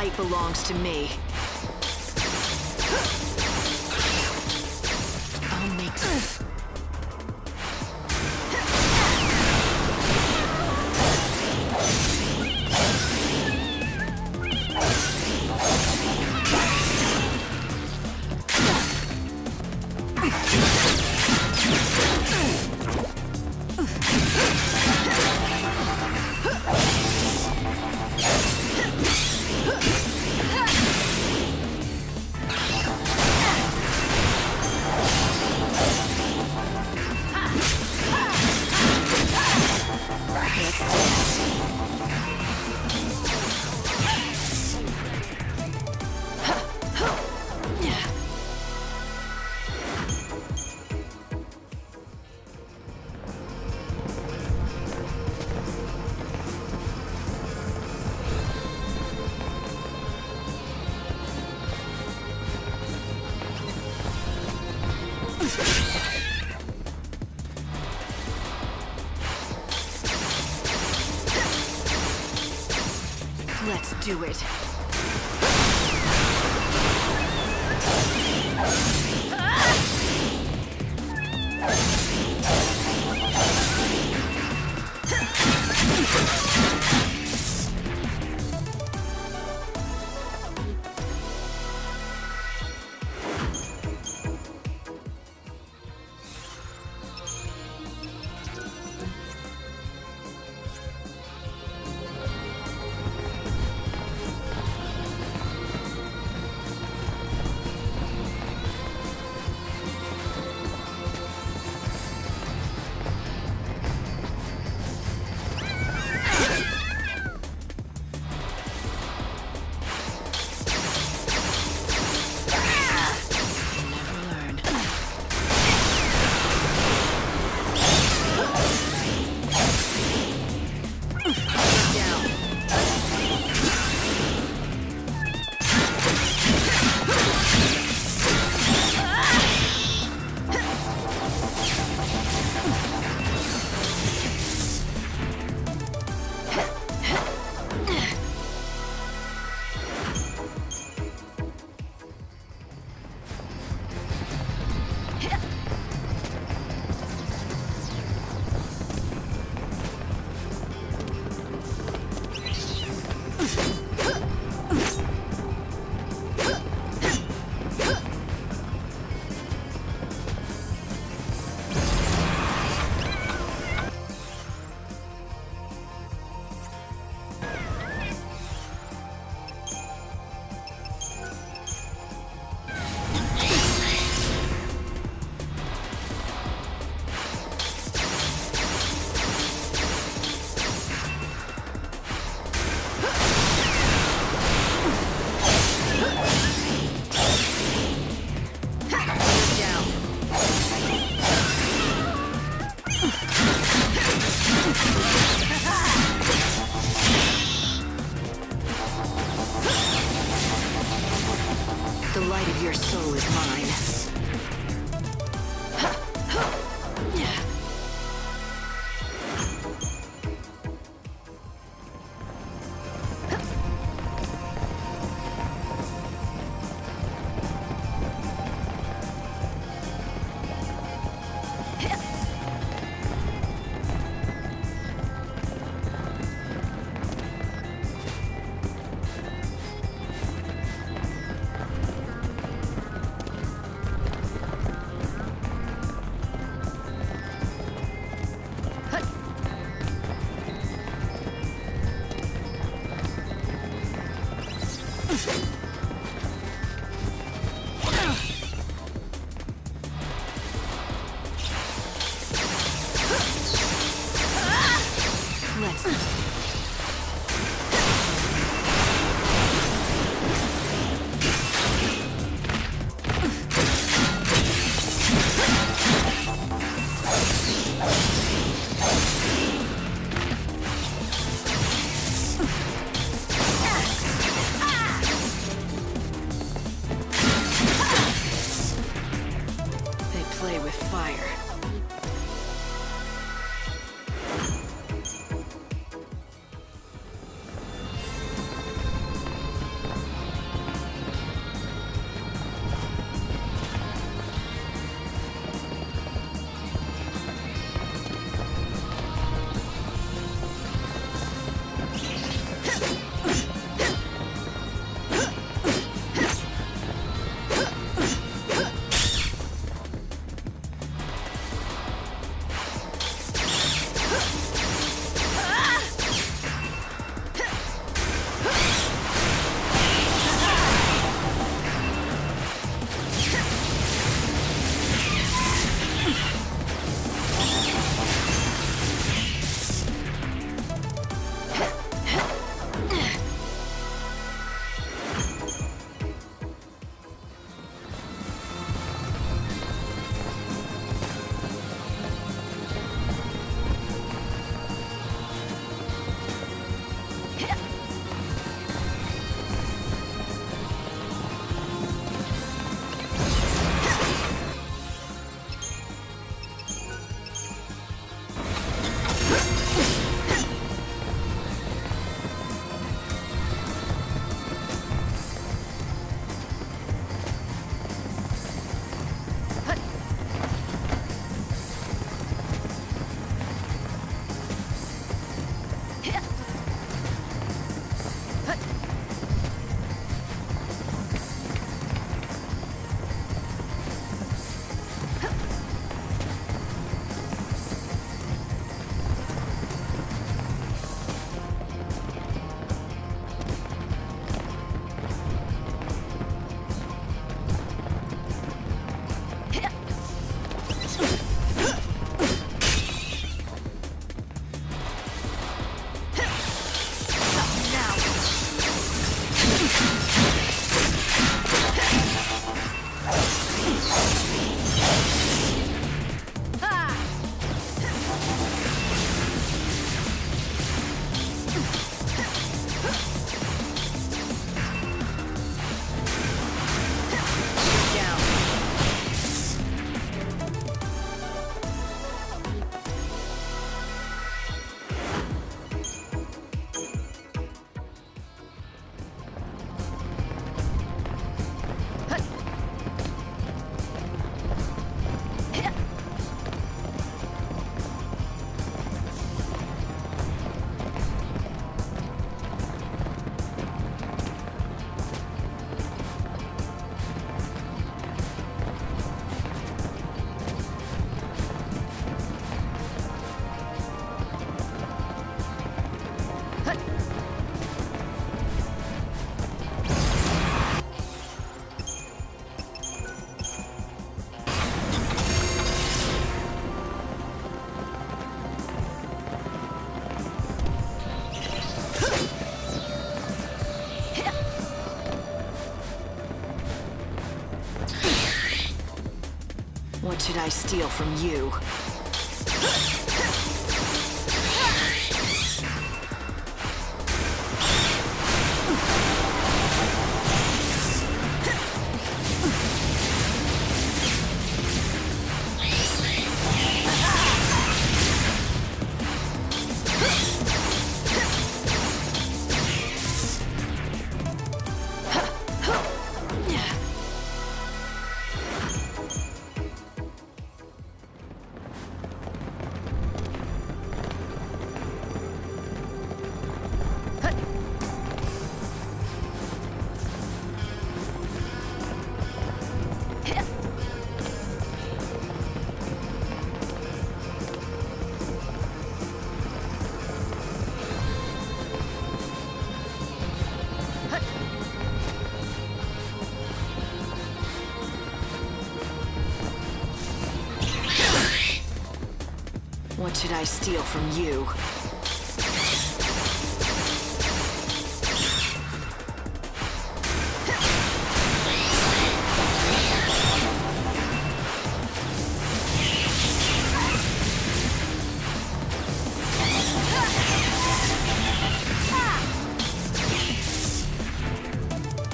Light belongs to me. Should I steal from you? Should I steal from you?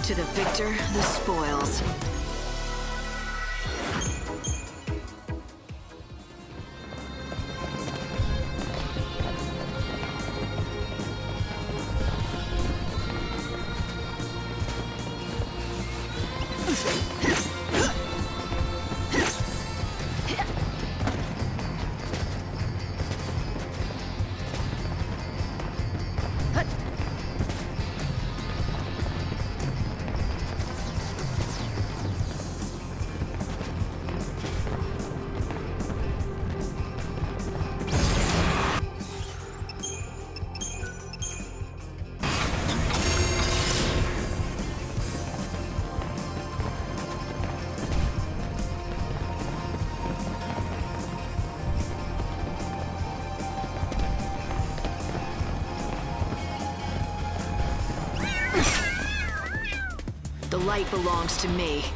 To the victor, the spoils. The light belongs to me.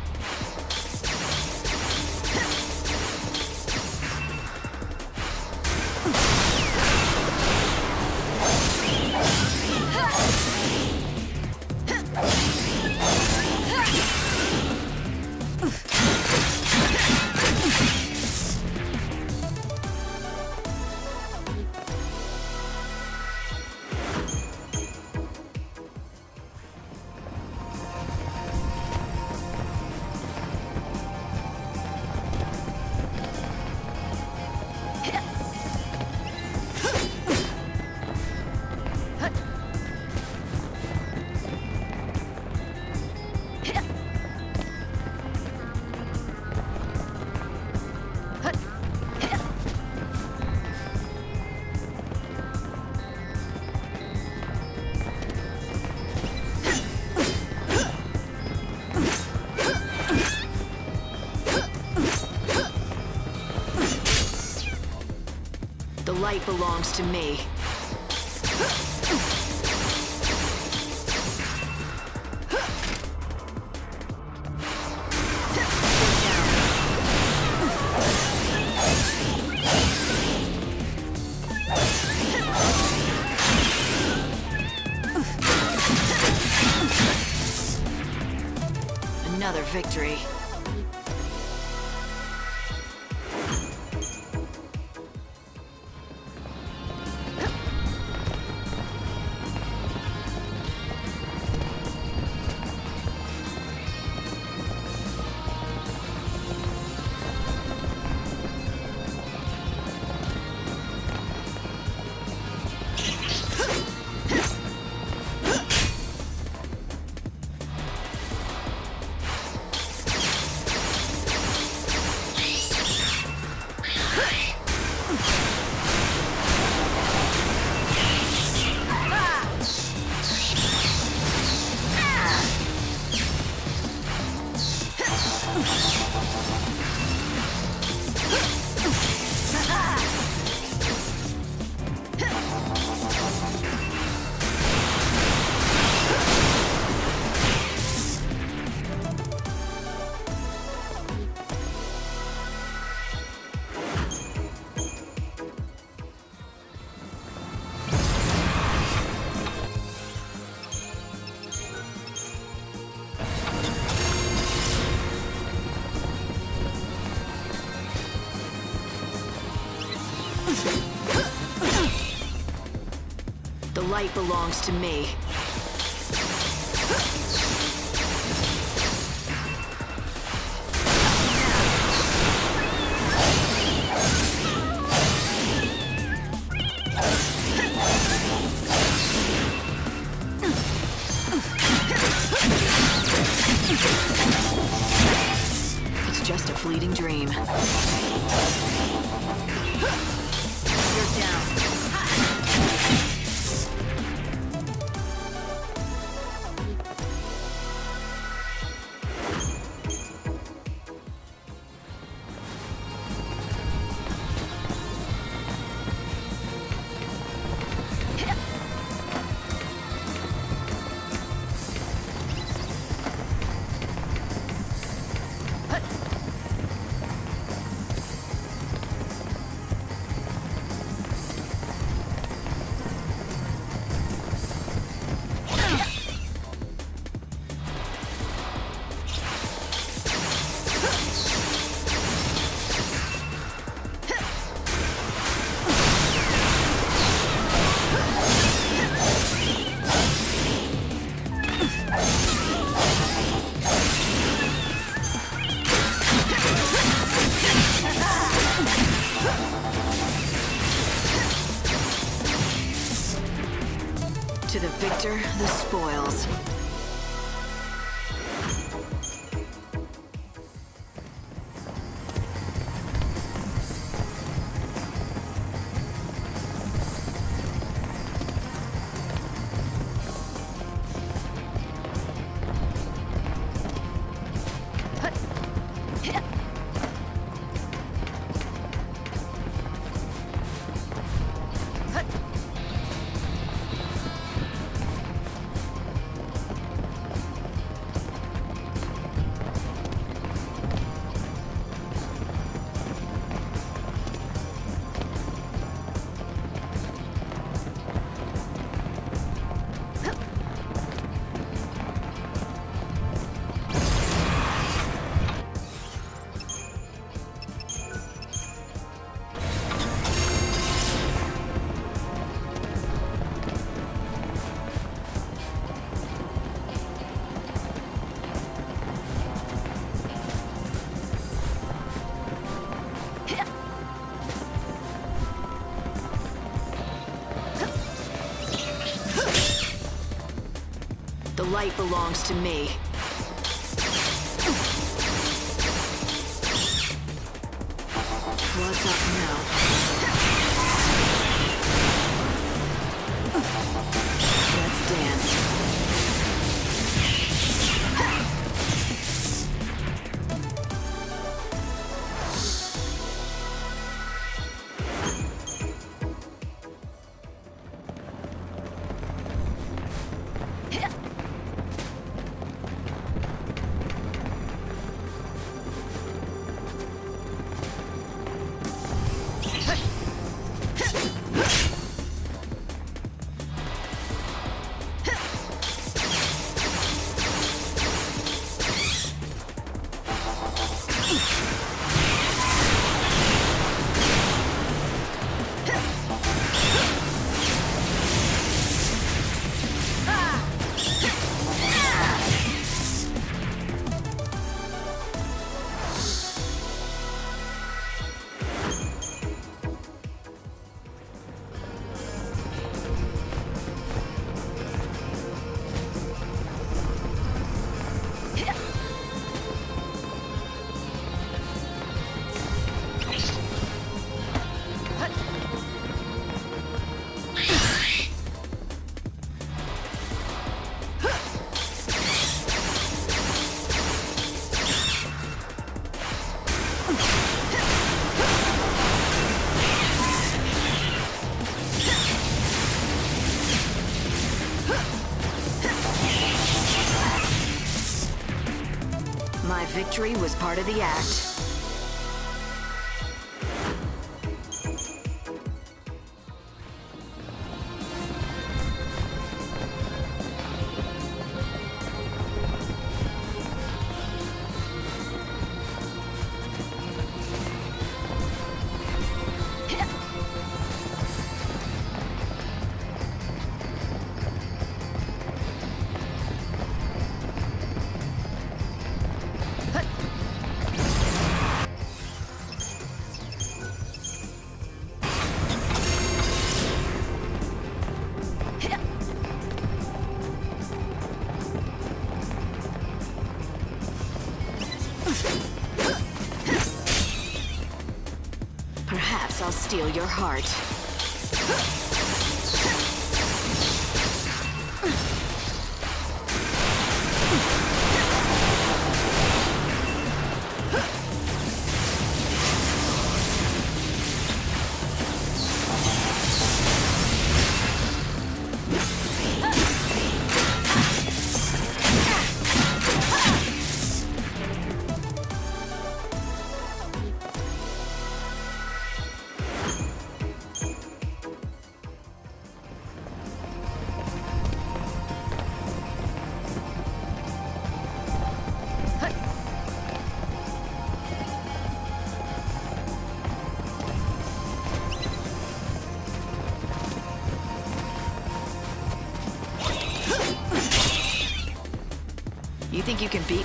Light belongs to me. Light belongs to me. Light belongs to me. Victory was part of the act. Steal your heart. You can beat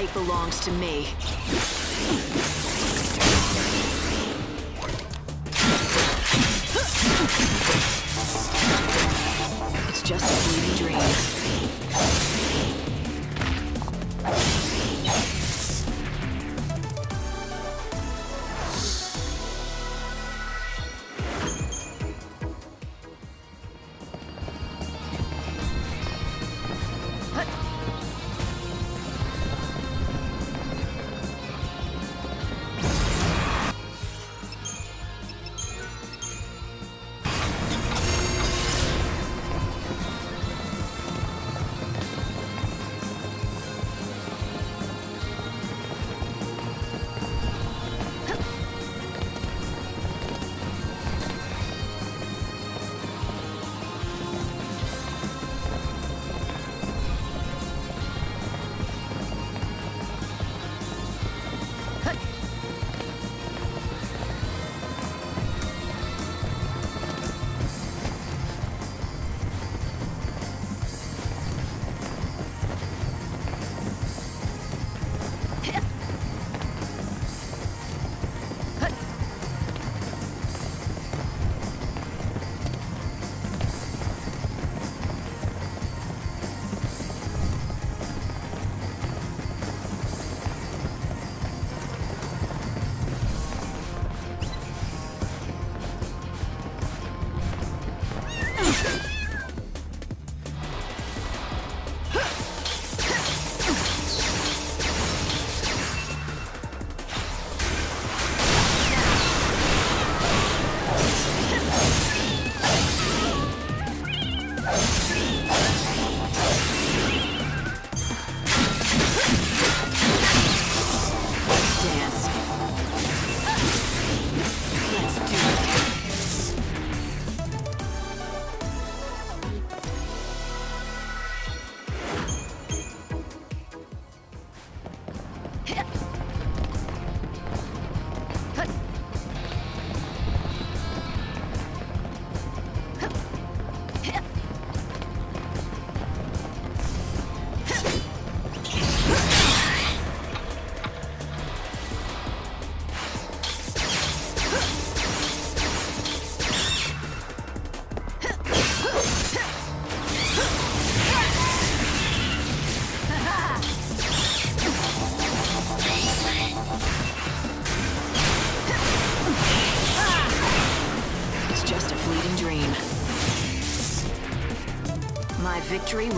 light belongs to me.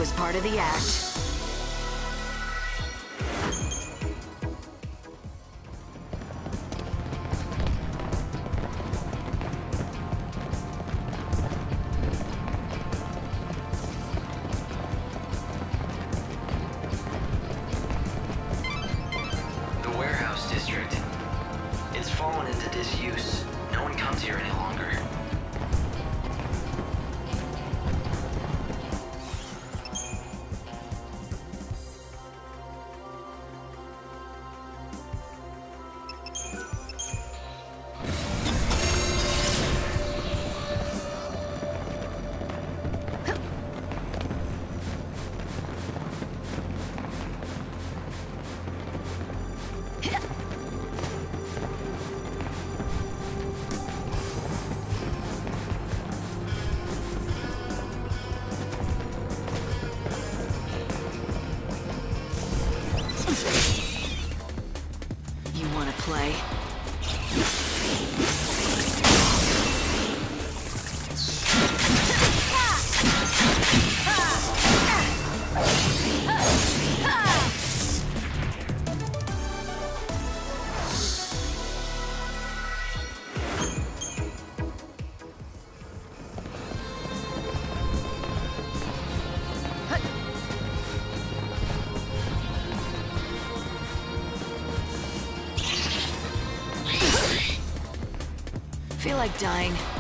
Was part of the act. Like dying.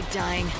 Like dying.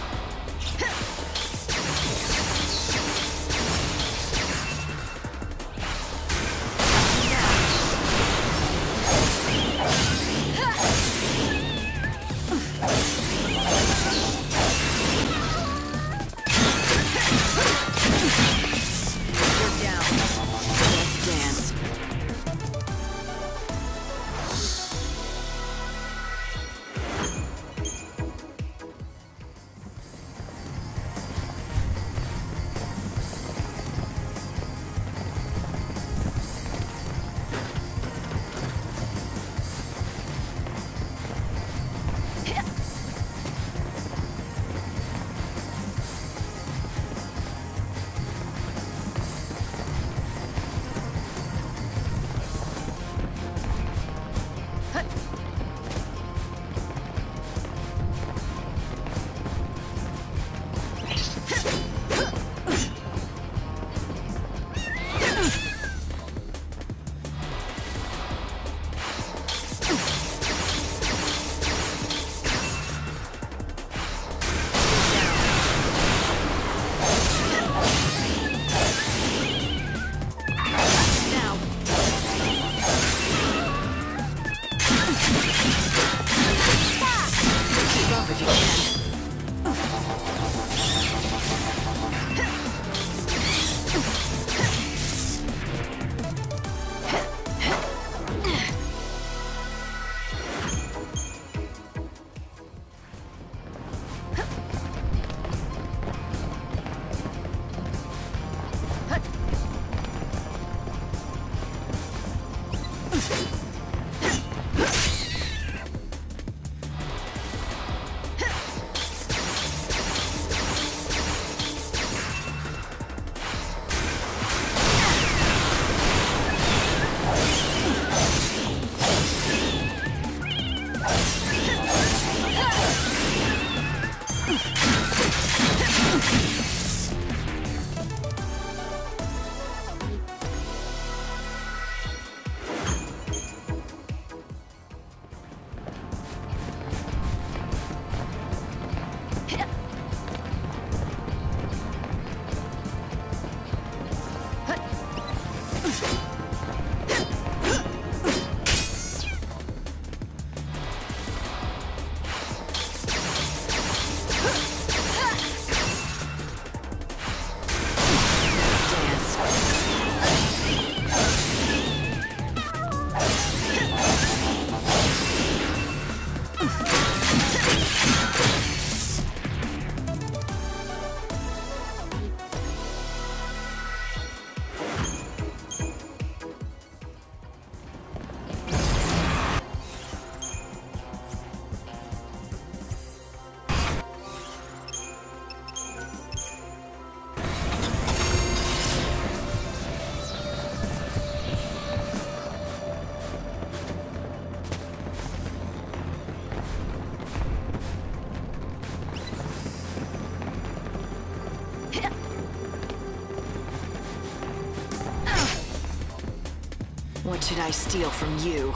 I steal from you?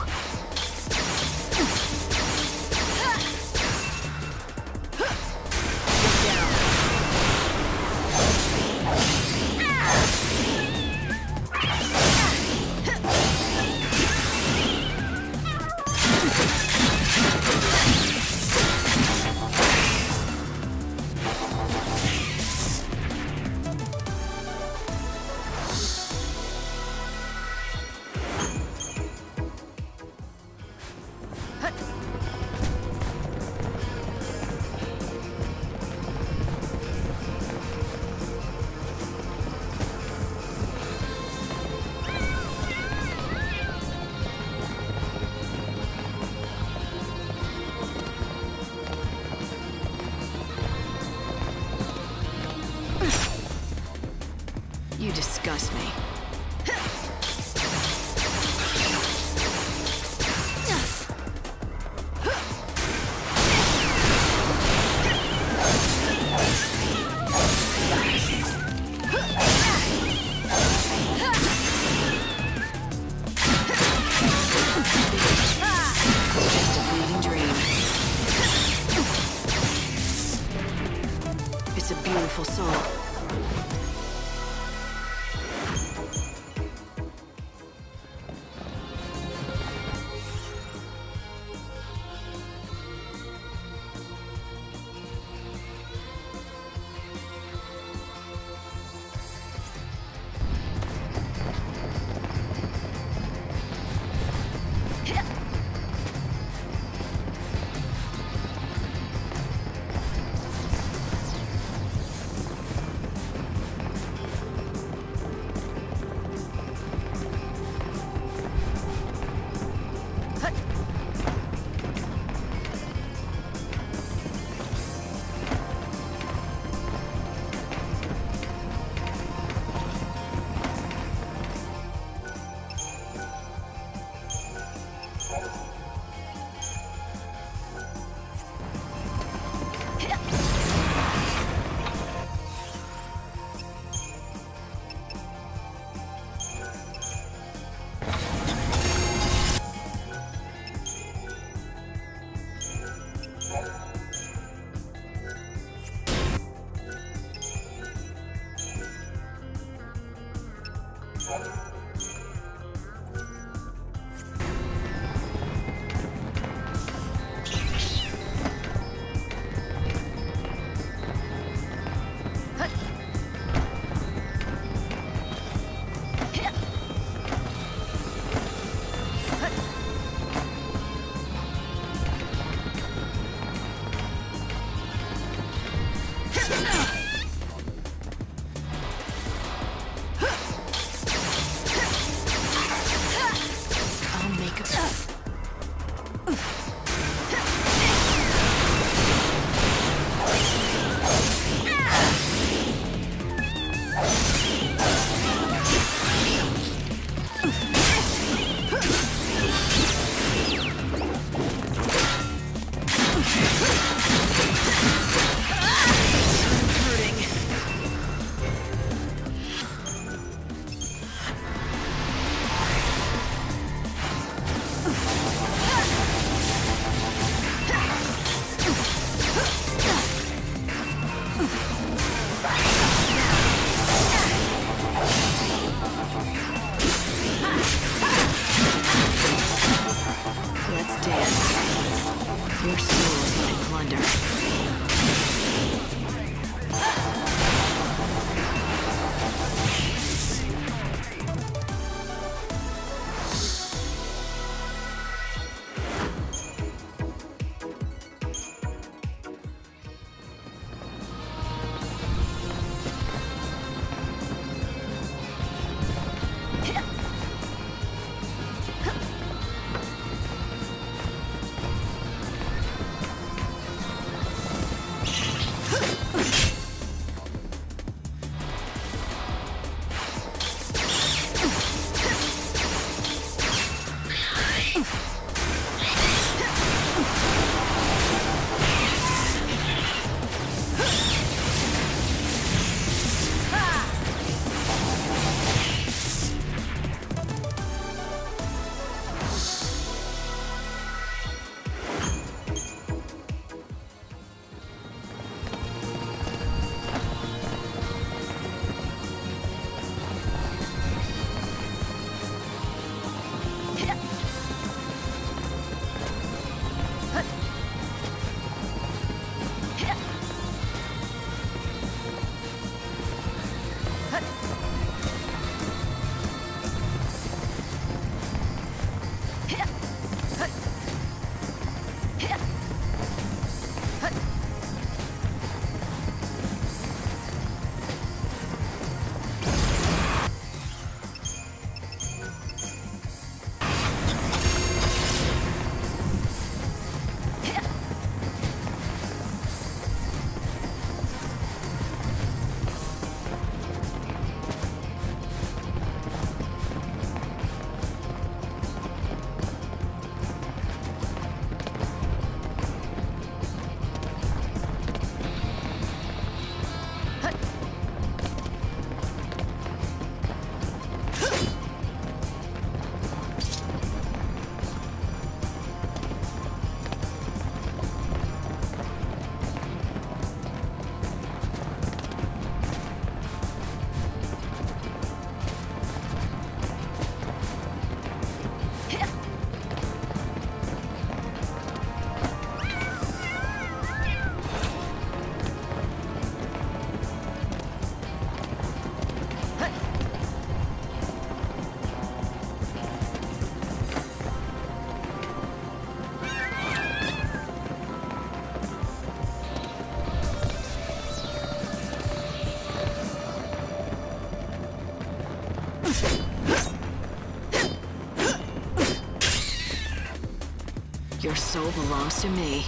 Soul belongs to me.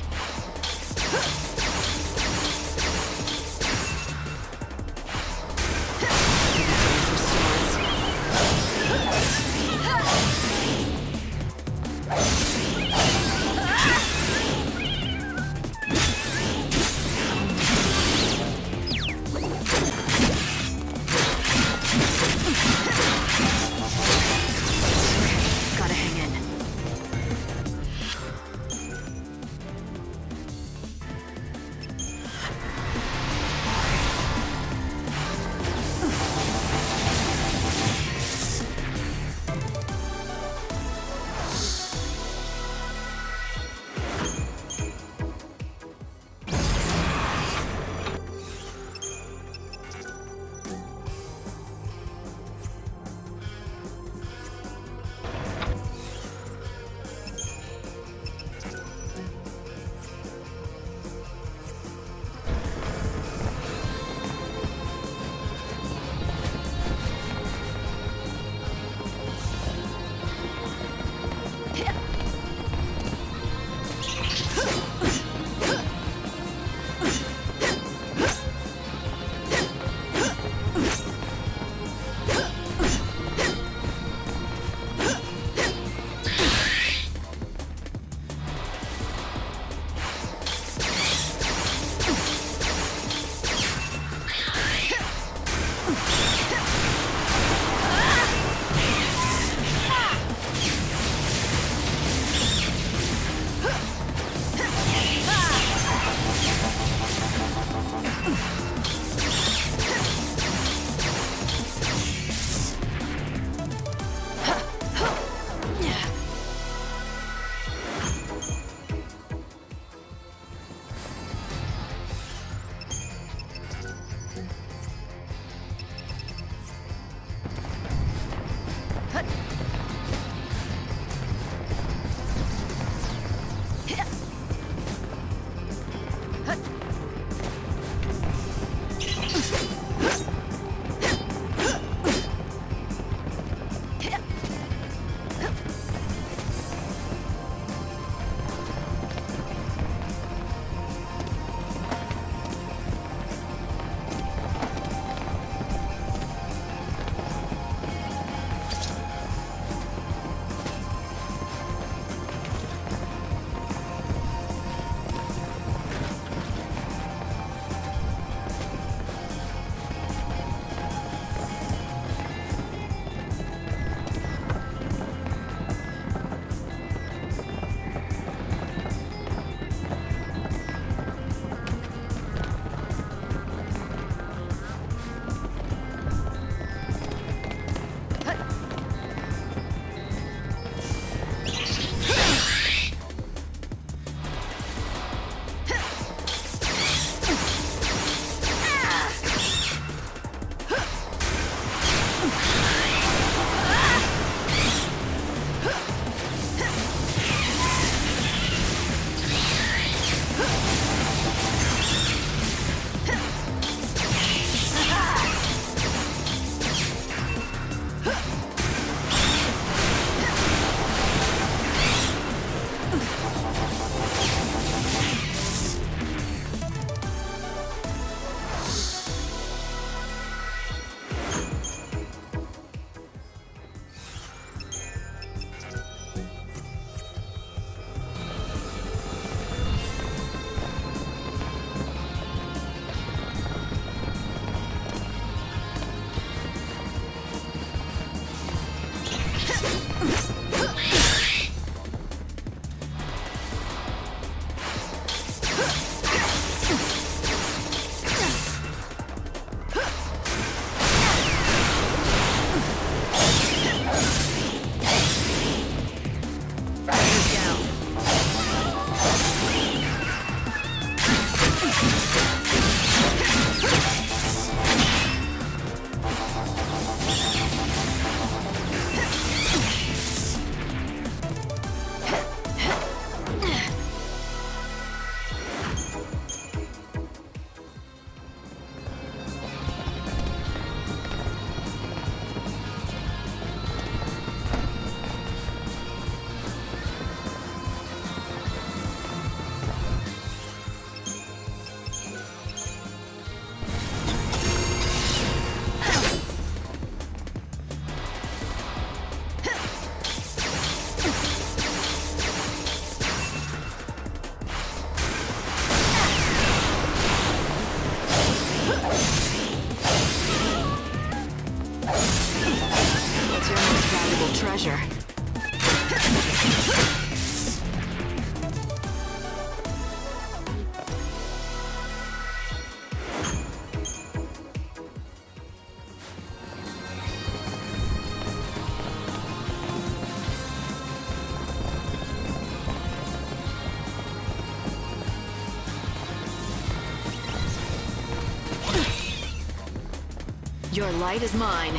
Your light is mine.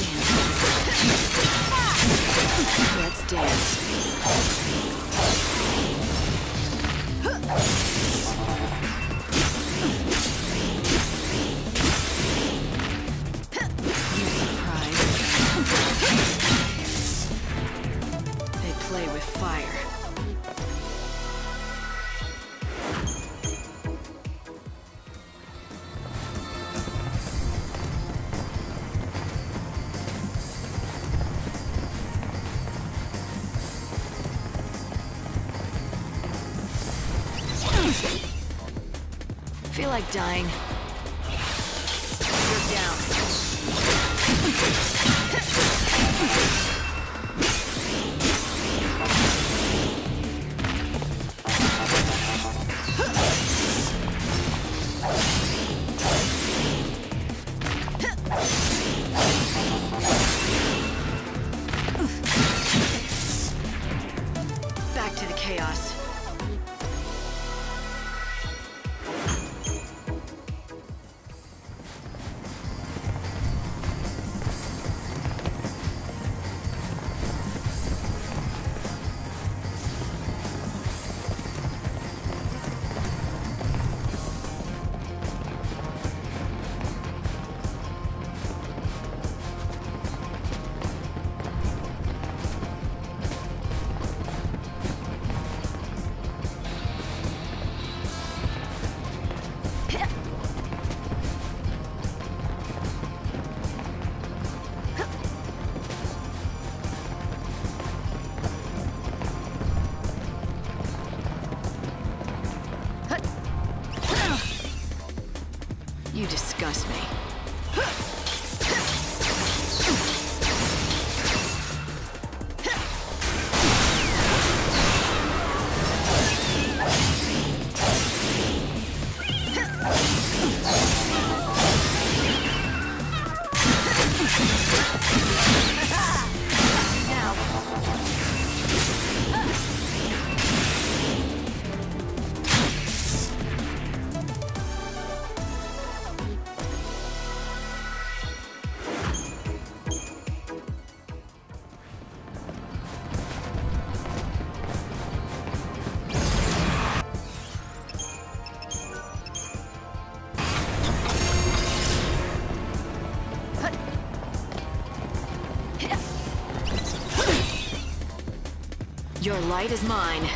Dance. Let's dance. Like dying. Light is mine.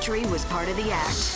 Victory was part of the act.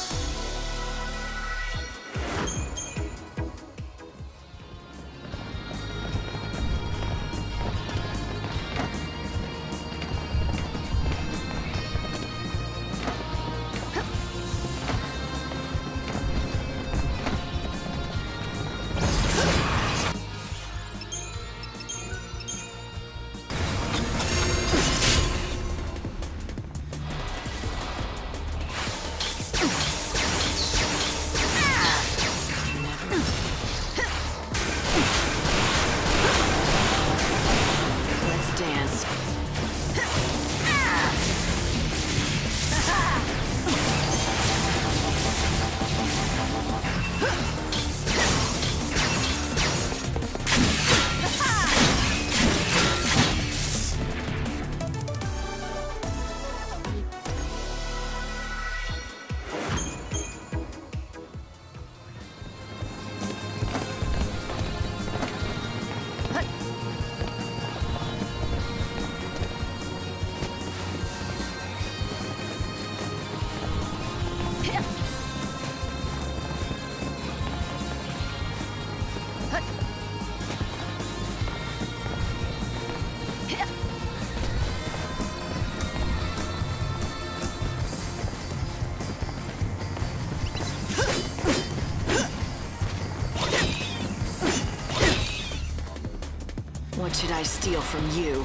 Should I steal from you?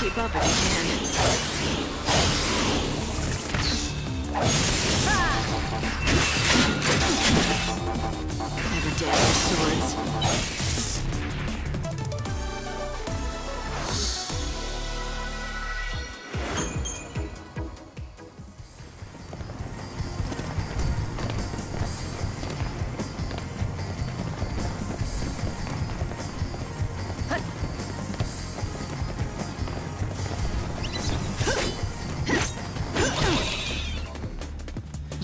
Keep up if you can.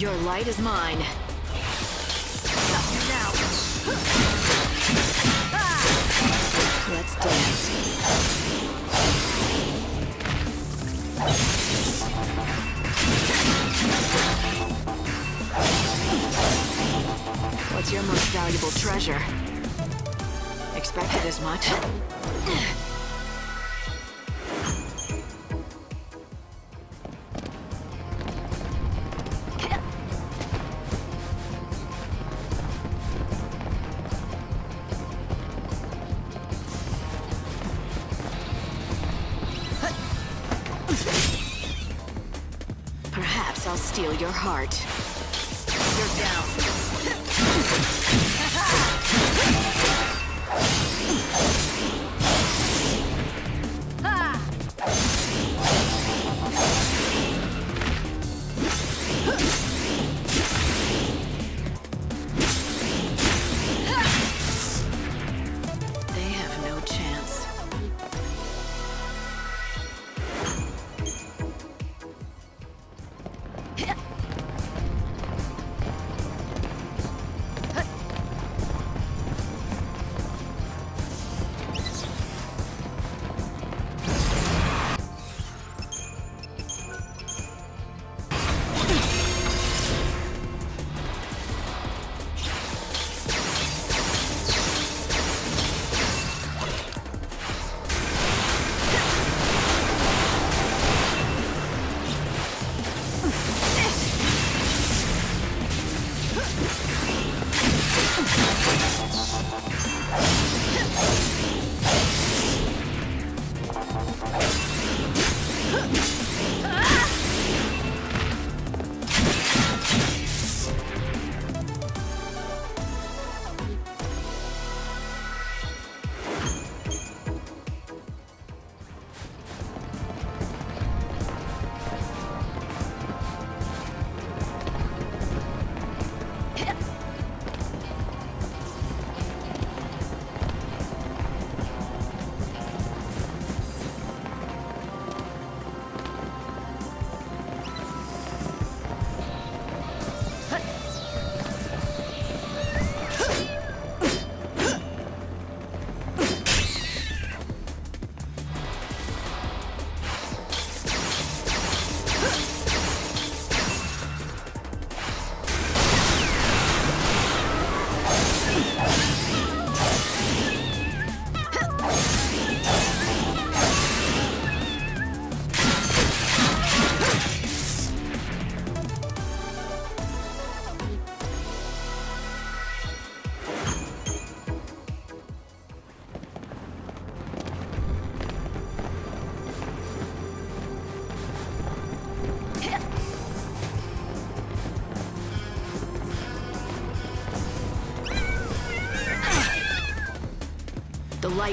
Your light is mine. Now. Let's dance. What's your most valuable treasure? Expected as much. Your heart.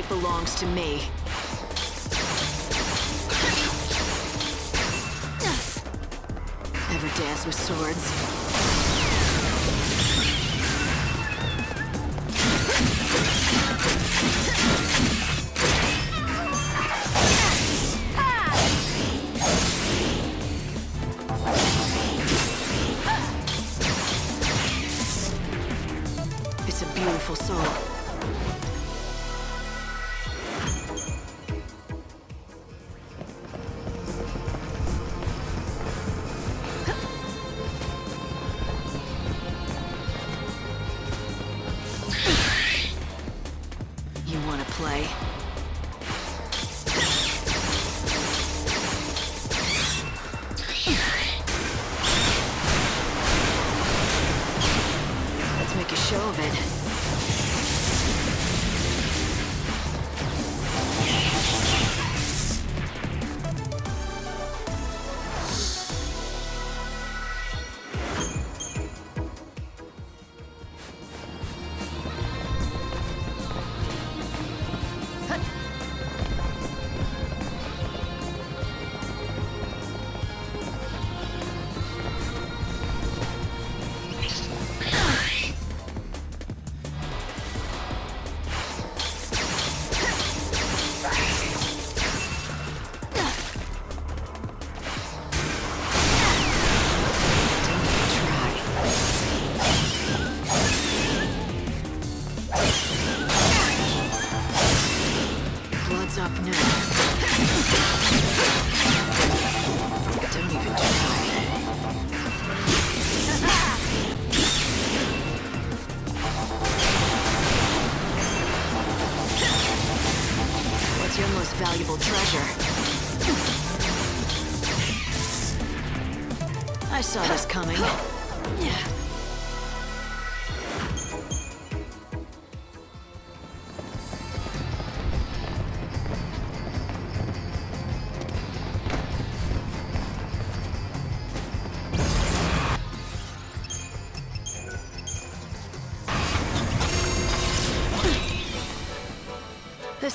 fight belongs to me. Ever dance with swords?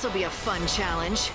This'll be a fun challenge.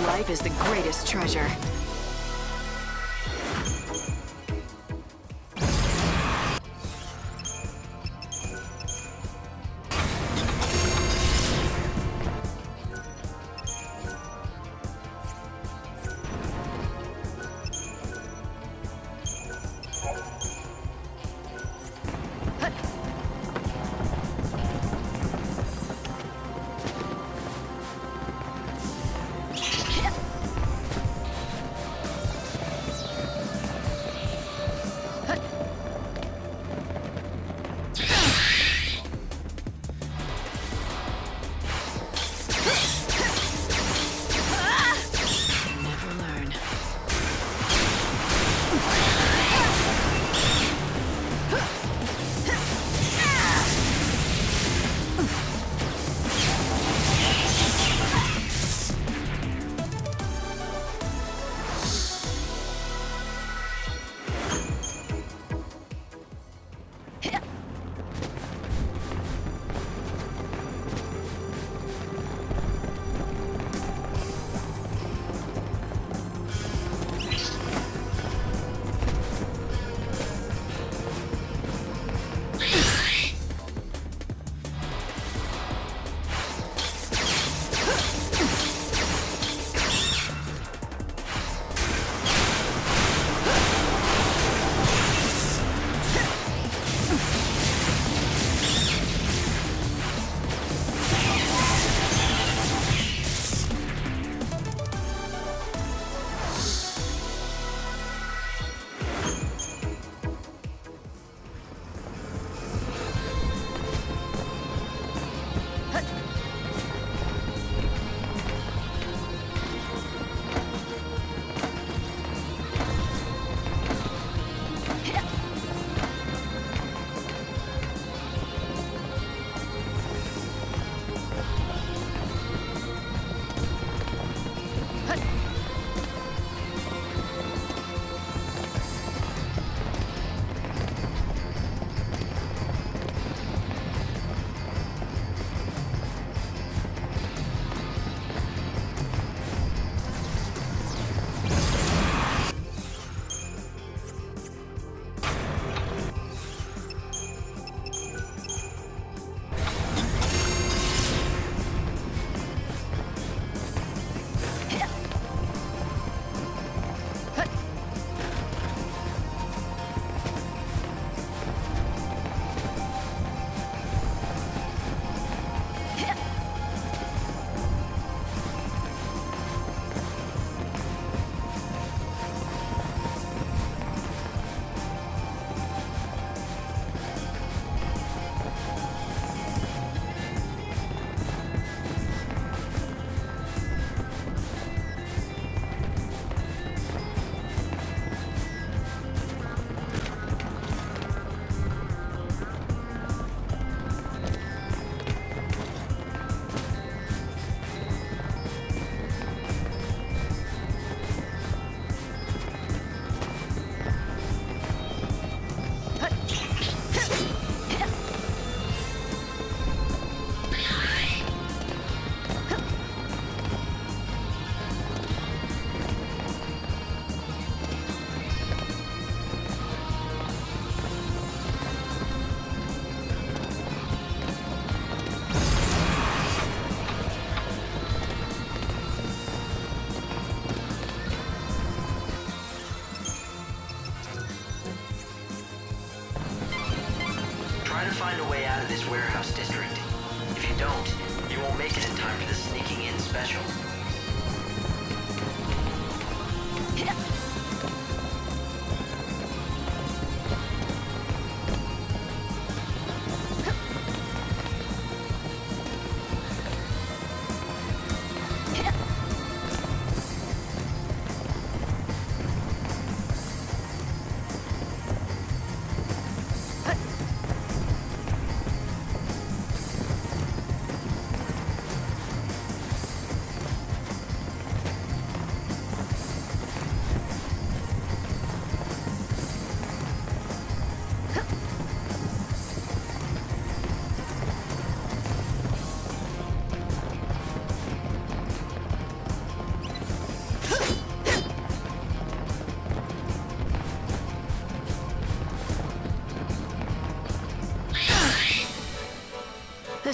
Life is the greatest treasure.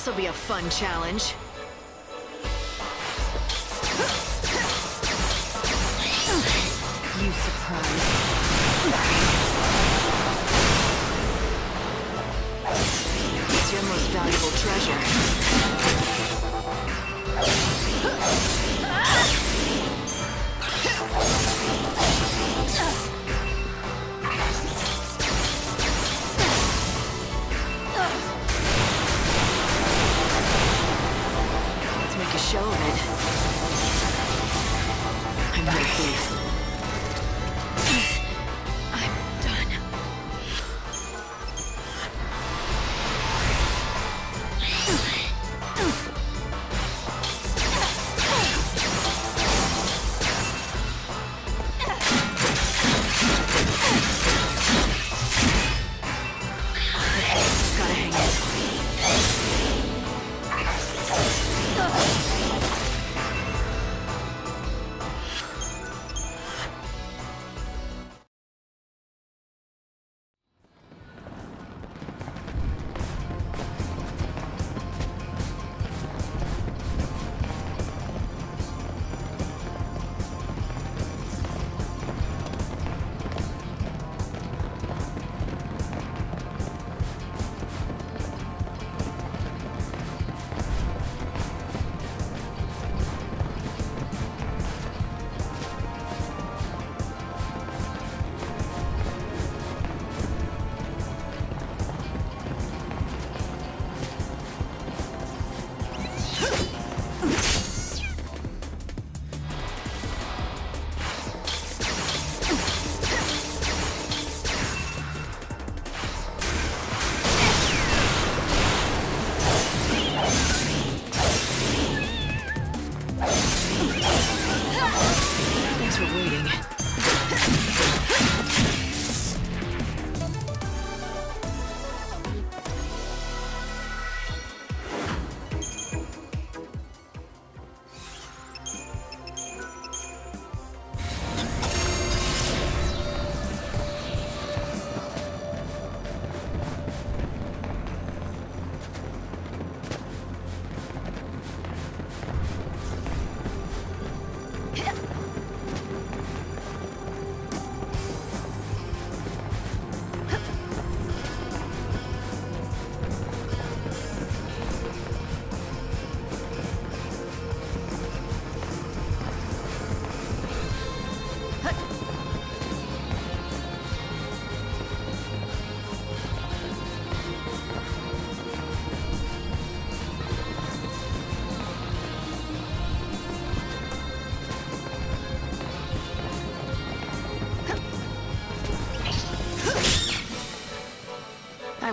This'll be a fun challenge.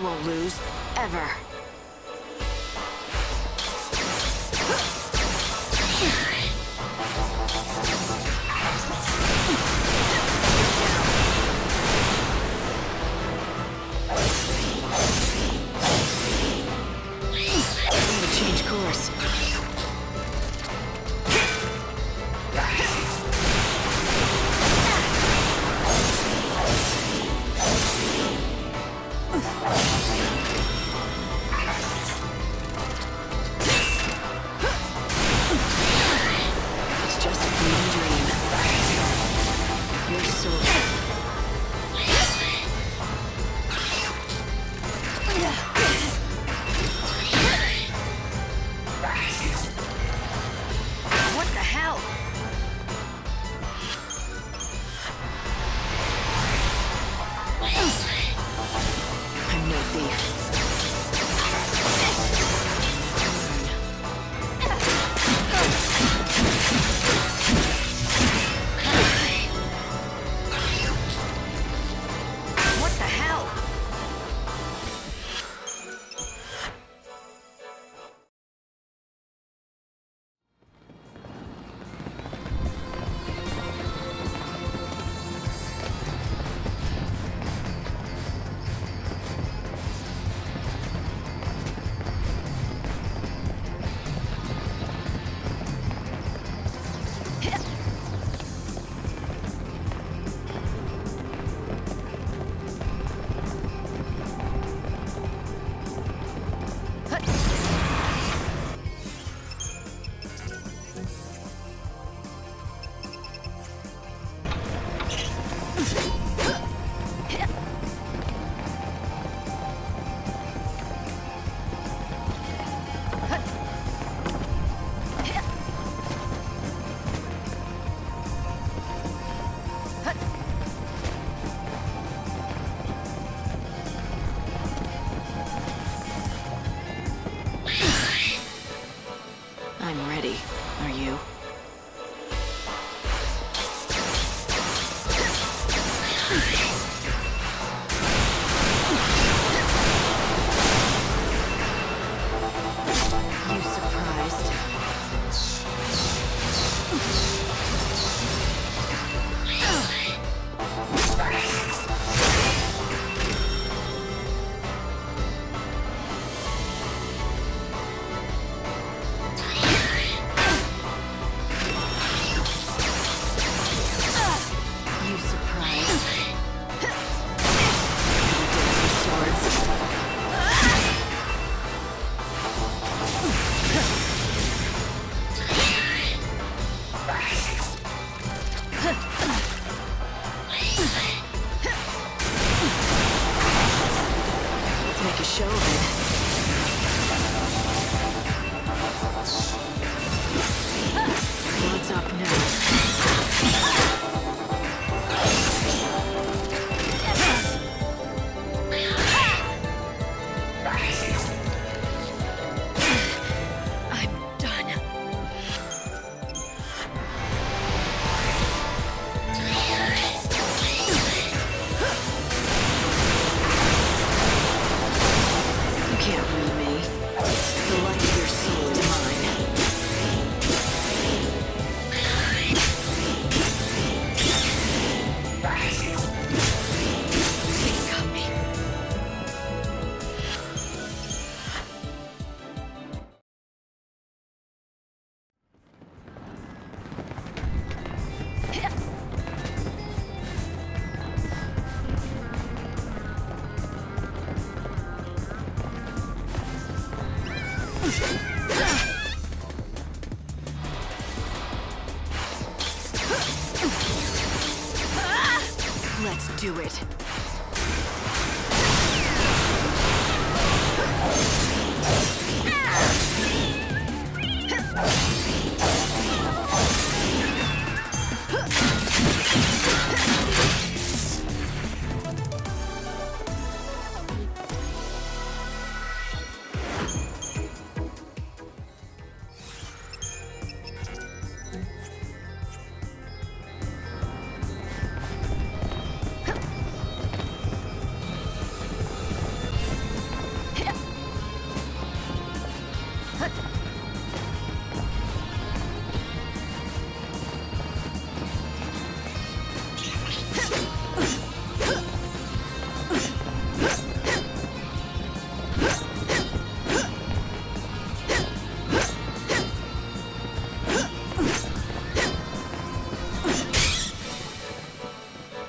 Won't lose, ever.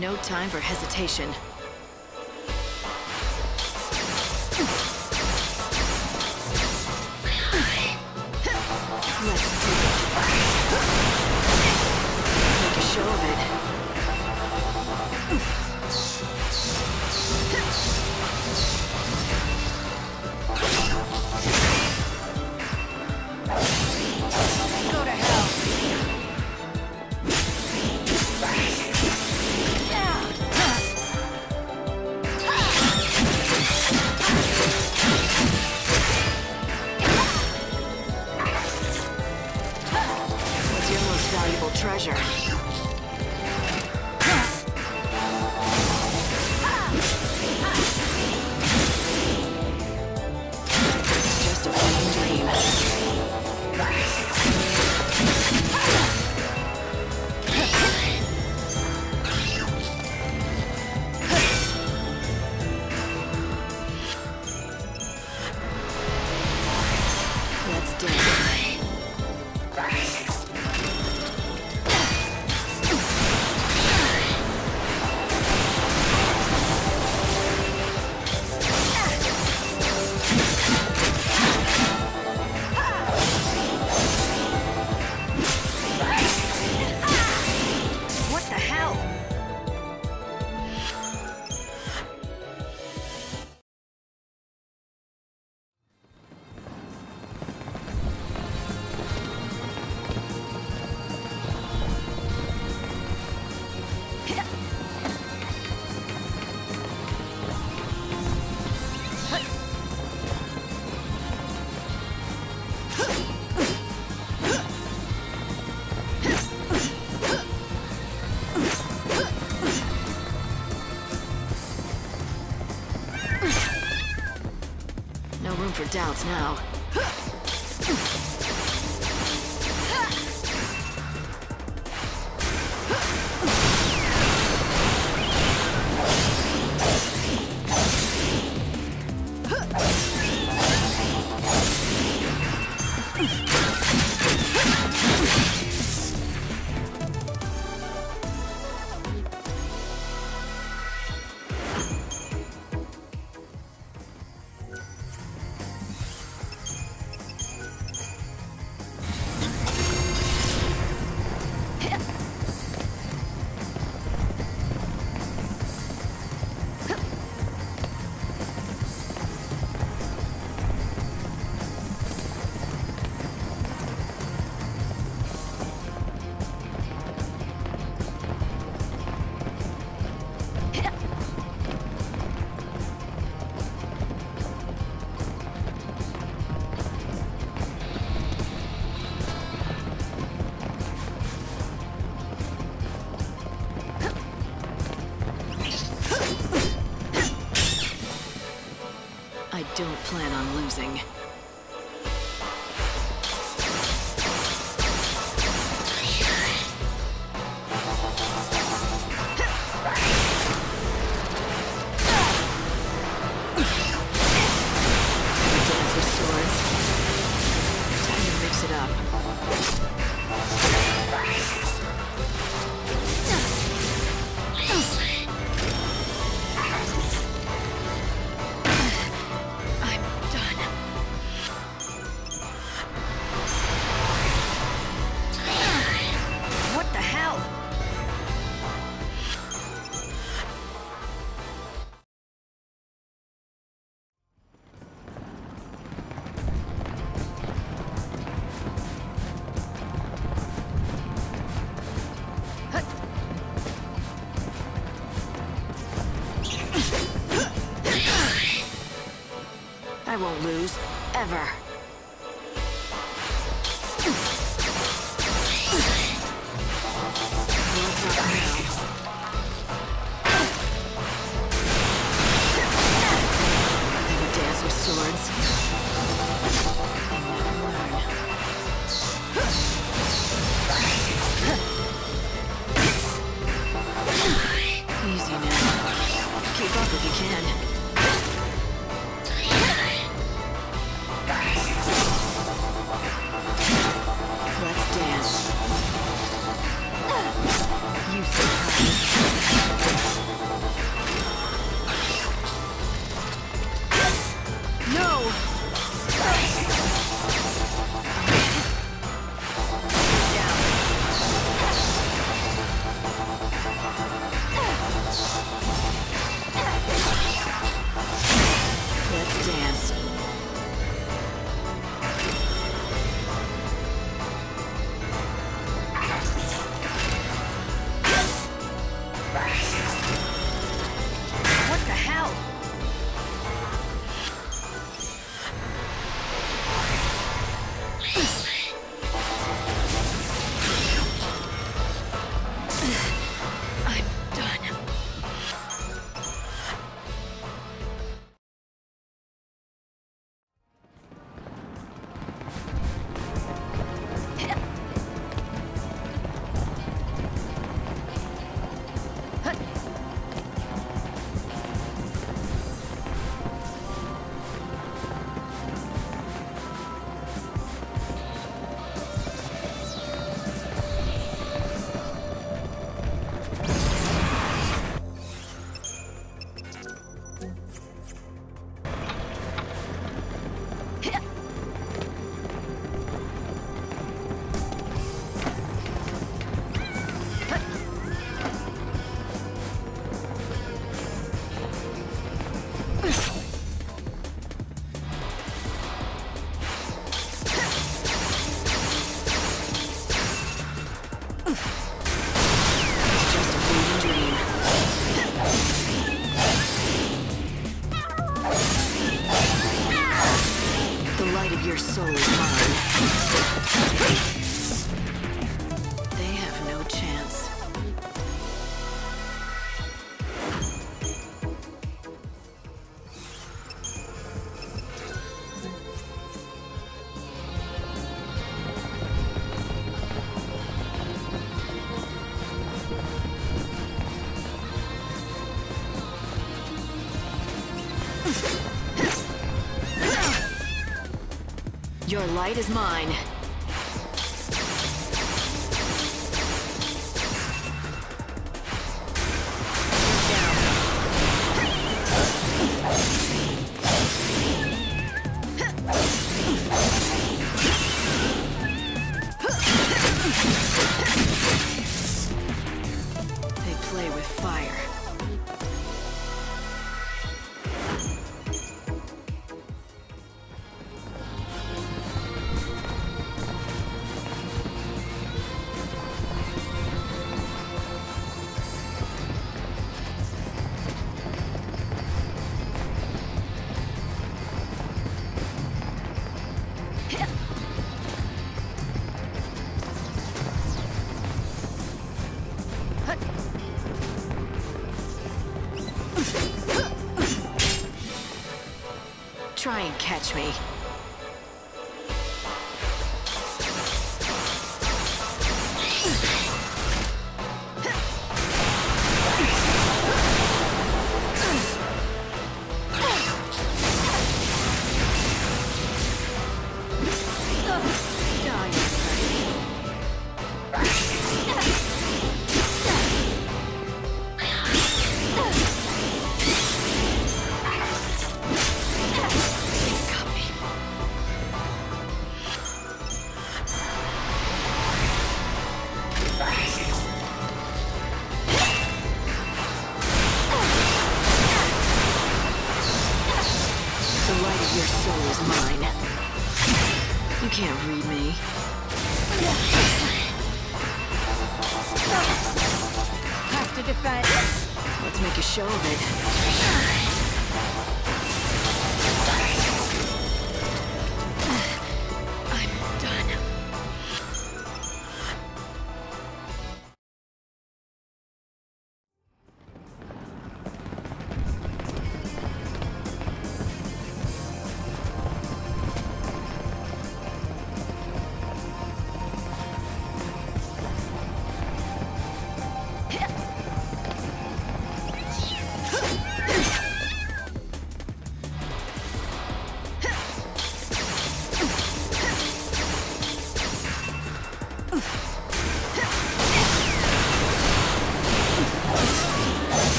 No time for hesitation. Doubts now. Don't plan on losing. Lose. Light is mine. Catch me.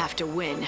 Have to win.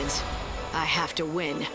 happens. I have to win.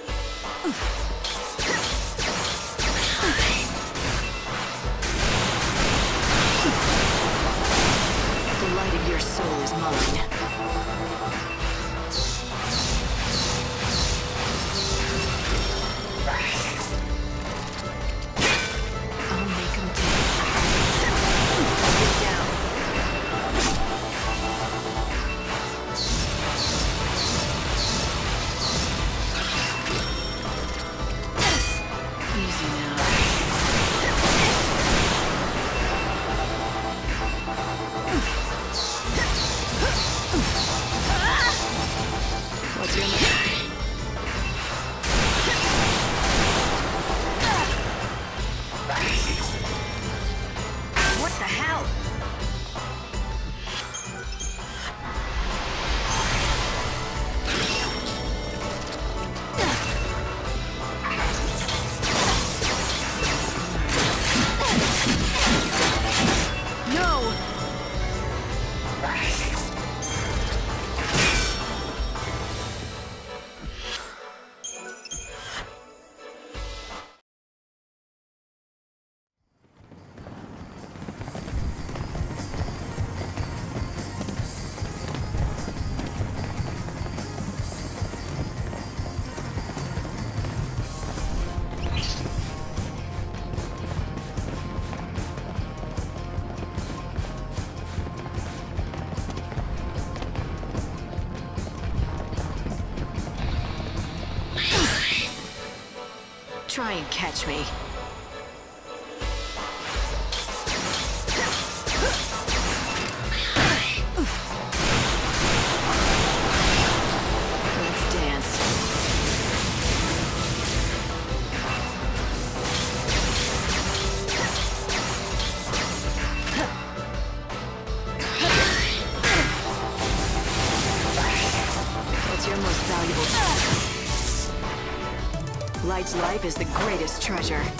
Try and catch me. treasure.